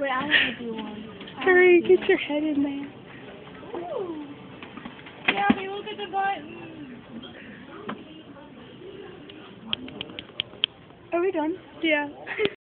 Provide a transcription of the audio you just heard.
Wait, I want to do one. Hurry, wanna do get your head in there. one. Ooh. Daddy, look at the button. Are we done? Yeah.